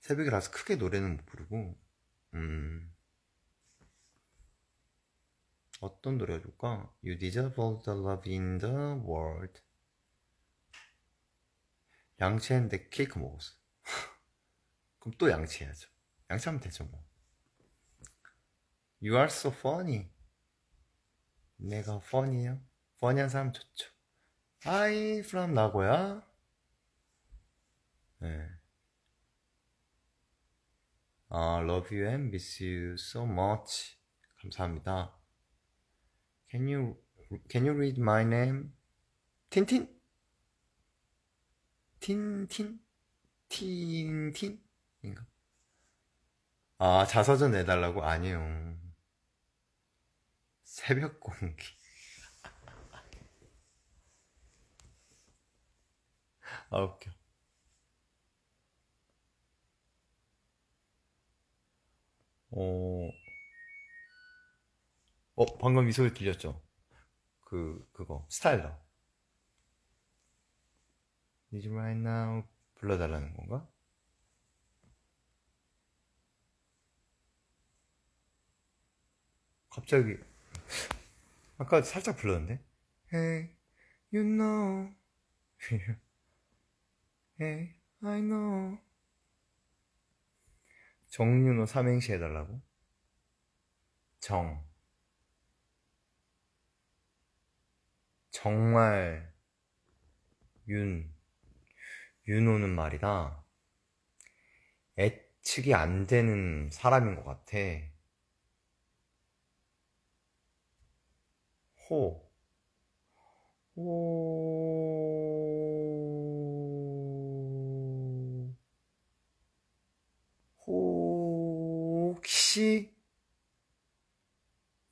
새벽이라서 크게 노래는 못 부르고, 음, 어떤 노래가 좋을까? You deserve all the love in the world. 양치했는데 케이크 먹었어. 그럼 또 양치해야죠. 양치하면 되죠, 뭐. You are so funny. 내가 funny요? funny한 사람 좋죠. I from 나고야. 네. 아, love you and miss you so much. 감사합니다. Can you can you read my name? 틴틴? 틴틴? 틴틴 인가? 아, 자서전 내달라고? 아니요. 새벽 공기. 아, 웃겨. 어, 어, 방금 이 소리 들렸죠? 그, 그거, 스타일러. Need you right now 불러달라는 건가? 갑자기, 아까 살짝 불렀는데? Hey, you know. hey, I know. 정윤호 삼행시 해달라고? 정. 정말, 윤. 윤호는 말이다. 애측이 안 되는 사람인 것 같아. 호. 호. 혹시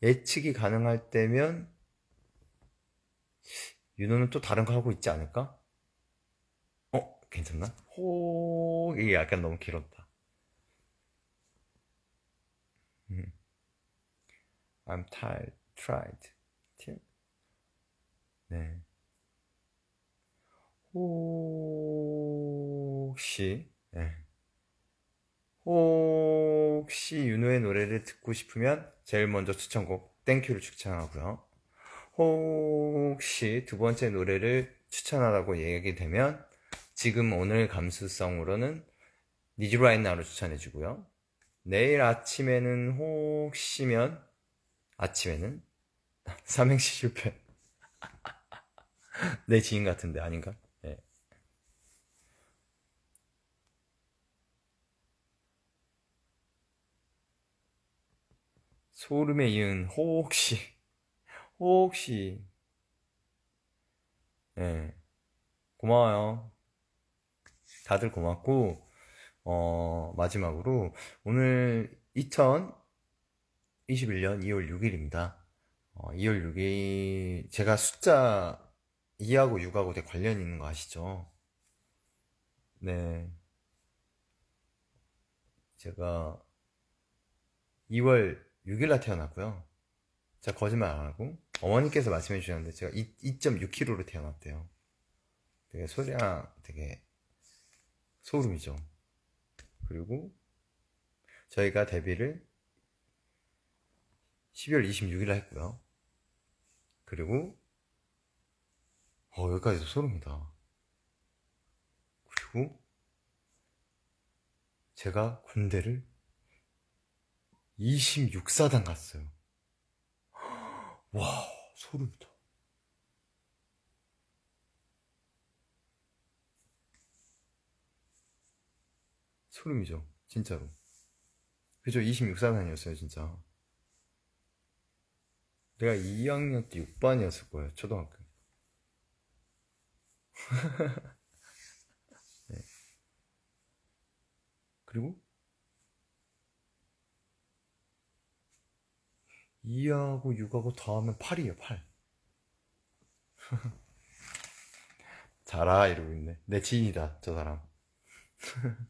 예측이 가능할 때면 윤호는 또 다른 거 하고 있지 않을까? 어? 괜찮나? 호 이게 약간 너무 길었다. 음. I'm tired, tried. 네. 혹시, 네. 혹시 윤호의 노래를 듣고 싶으면 제일 먼저 추천곡 땡큐를 추천하고요. 혹시 두 번째 노래를 추천하라고 얘기되면 지금 오늘 감수성으로는 니즈 라인나로 추천해주고요. 내일 아침에는 혹시면 아침에는 삼행시 실패. 내 지인 같은데 아닌가? 네. 소름에 이은 혹시 혹시 네. 고마워요. 다들 고맙고 어, 마지막으로 오늘 2021년 2월 6일입니다. 어, 2월 6일 제가 숫자 2하고 6하고 되게 관련 있는 거 아시죠? 네. 제가 2월 6일날 태어났고요. 제가 거짓말 안 하고 어머니께서 말씀해 주셨는데 제가 2.6kg로 태어났대요. 되게 소리가 되게 소름이죠. 그리고 저희가 데뷔를 12월 26일에 했고요. 그리고 어 여기까지도 소름이다. 그리고 제가 군대를 26사단 갔어요. 와 소름이다. 소름이죠. 진짜로. 그죠? 26사단이었어요, 진짜. 내가 2학년 때 6반이었을 거예요, 초등학교. 네. 그리고 2하고 6하고 더하면 8이에요, 8. 자라, 이러고 있네. 내 지인이다, 저 사람.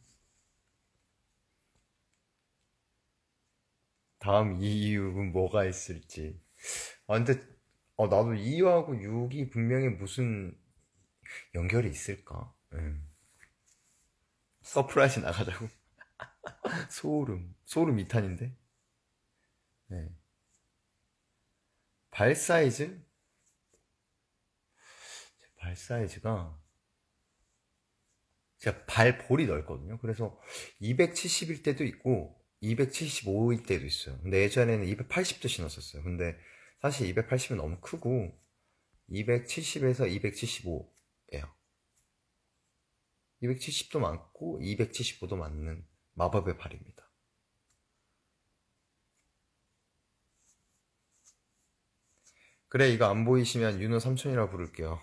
다음 2, 6은 뭐가 있을지. 아, 근데, 어, 나도 2하고 6이 분명히 무슨 연결이 있을까? 음. 서프라이즈 나가자고. 소름. 소름 2탄인데? 네. 발 사이즈? 발 사이즈가 제가 발 볼이 넓거든요. 그래서 270일 때도 있고 275일 때도 있어요. 근데 예전에는 280도 신었었어요. 근데 사실 280은 너무 크고 270에서 275예요. 270도 많고 275도 맞는 마법의 발입니다. 그래 이거 안 보이시면 윤호 삼촌이라 부를게요.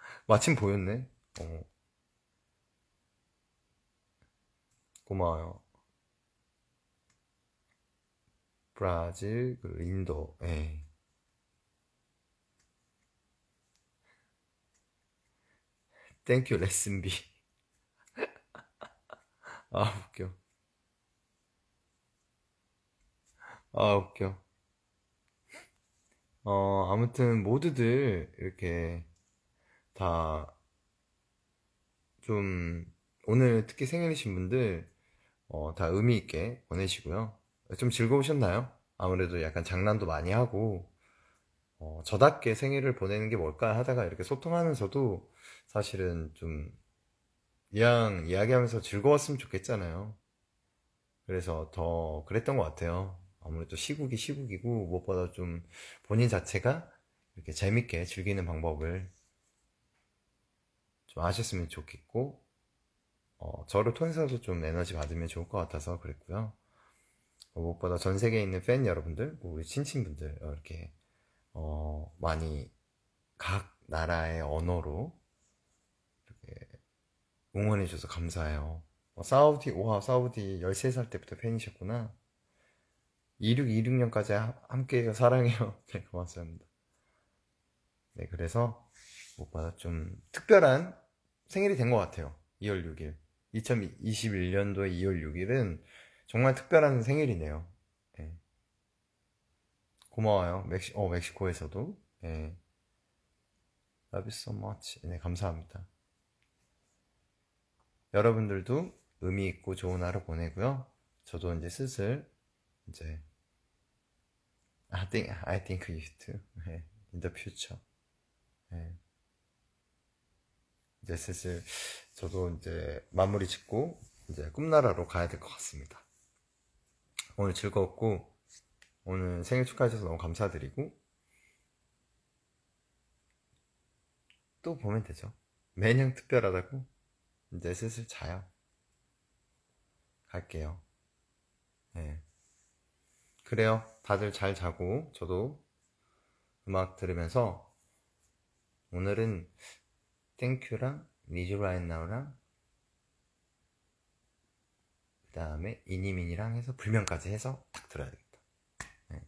마침 보였네. 어. 고마워요. 브라질, 그 인도, 예. Thank U 레슨비. 아 웃겨. 아 웃겨. 어 아무튼 모두들 이렇게 다 좀 오늘 특히 생일이신 분들 어, 다 의미 있게 보내시고요. 좀 즐거우셨나요? 아무래도 약간 장난도 많이 하고 어, 저답게 생일을 보내는 게 뭘까 하다가 이렇게 소통하면서도 사실은 좀 이왕 이야기하면서 즐거웠으면 좋겠잖아요. 그래서 더 그랬던 것 같아요. 아무래도 시국이 시국이고 무엇보다 좀 본인 자체가 이렇게 재밌게 즐기는 방법을 좀 아셨으면 좋겠고 어, 저를 통해서도 좀 에너지 받으면 좋을 것 같아서 그랬고요. 어, 무엇보다 전 세계에 있는 팬 여러분들, 뭐 우리 친친분들 이렇게 어, 많이 각 나라의 언어로 이렇게 응원해줘서 감사해요. 어, 사우디, 와, 사우디 13살 때부터 팬이셨구나. 2626년까지 함께 사랑해요. 네, 고맙습니다. 네, 그래서 무엇보다 좀 특별한 생일이 된 것 같아요. 2월 6일. 2021년도의 2월 6일은 정말 특별한 생일이네요. 네. 고마워요. 멕시, 어, 멕시코에서도. 네. Love you so much. 네, 감사합니다. 여러분들도 의미 있고 좋은 하루 보내고요. 저도 이제 슬슬 이제 I think I think you too. 네, in the future. 네. 이제 슬슬 저도 이제 마무리 짓고 이제 꿈나라로 가야 될 것 같습니다. 오늘 즐거웠고 오늘 생일 축하해 주셔서 너무 감사드리고 또 보면 되죠. 매년 특별하다고 이제 슬슬 자요. 갈게요. 네. 그래요. 다들 잘 자고 저도 음악 들으면서 오늘은 Thank U랑 Need You Right Now랑 그 다음에 Eeny Meeny랑 해서 불면까지 해서 딱 들어야 되겠다 네.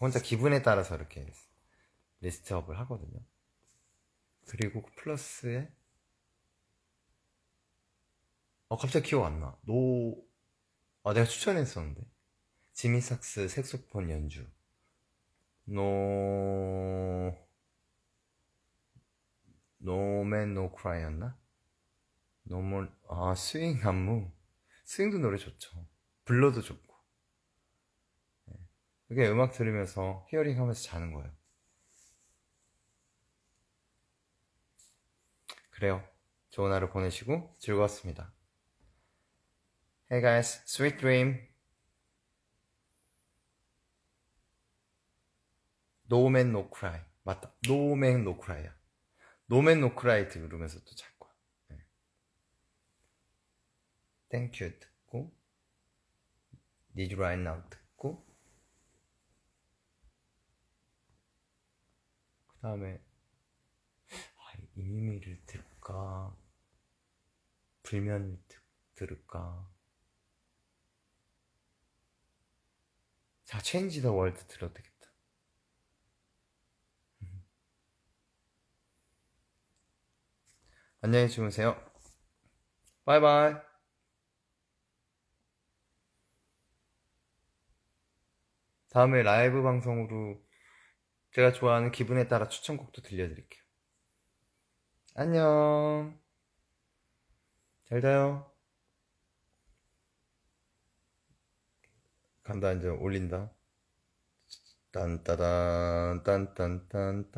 혼자 기분에 따라서 이렇게 list up을 하거든요 그리고 그 플러스에 어 갑자기 기억 안 나 No... 아 내가 추천했었는데 Jimmy Sax 색소폰 연주. No... No Man No Cry였나? No Man 아 스윙 안무. 스윙도 노래 좋죠. 블러도 좋고. 네. 그게 음악 들으면서 힐링 하면서 자는 거예요. 그래요. 좋은 하루 보내시고 즐거웠습니다. Hey guys, sweet dream No cry 맞다 no cry야 No Man No Cry 들으면서 또 잘 거야. 네. Thank U 듣고 Need Right Now 듣고 그 다음에 아, 이미미를 들을까 불면을 드, 들을까 자 Change The World 들어도 되겠다. 안녕히 주무세요. 바이바이. 다음에 라이브 방송으로 제가 좋아하는 기분에 따라 추천곡도 들려드릴게요. 안녕. 잘 자요. 간다 이제 올린다 딴따단 딴딴딴딴